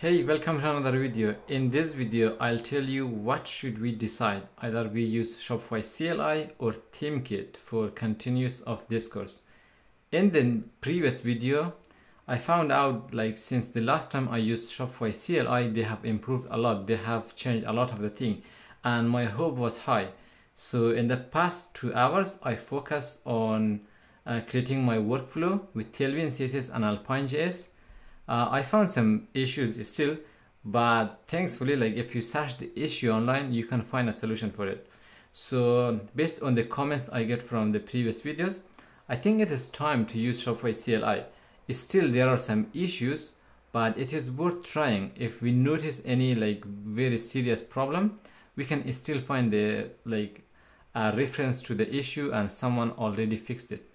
Hey, welcome to another video. In this video, I'll tell you what should we decide. Either we use Shopify CLI or ThemeKit for continuous of discourse. In the previous video, I found out like since the last time I used Shopify CLI, they have improved a lot. They have changed a lot of the thing and my hope was high. So in the past two hours, I focused on uh, creating my workflow with Tailwind CSS and Alpine.js uh, I found some issues still but thankfully like if you search the issue online you can find a solution for it. So based on the comments I get from the previous videos I think it is time to use Shopify CLI still there are some issues but it is worth trying. If we notice any like very serious problem we can still find the like a reference to the issue and someone already fixed it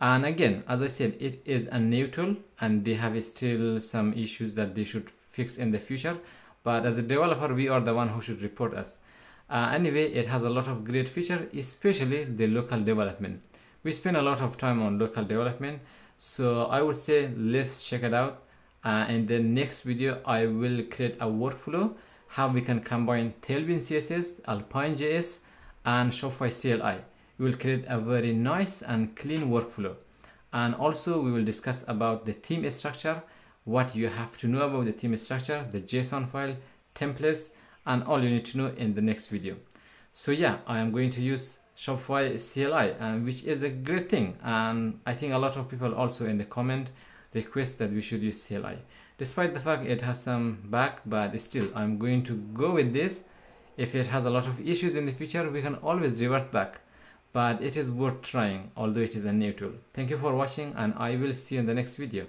and again as i said it is a new tool and they have still some issues that they should fix in the future. But as a developer we are the one who should report us. Uh, anyway it has a lot of great feature especially the local development. We spend a lot of time on local development so i would say let's check it out. Uh, in the next video i will create a workflow how we can combine tailwind css alpine js and shopify cli we will create a very nice and clean workflow. And also we will discuss about the theme structure what you have to know about the theme structure the json file templates and all you need to know in the next video. So yeah i am going to use shopify cli and which is a great thing. And i think a lot of people also in the comment request that we should use cli despite the fact it has some bug but still i'm going to go with this. If it has a lot of issues in the future we can always revert back but it is worth trying although it is a new tool. Thank you for watching and I will see you in the next video.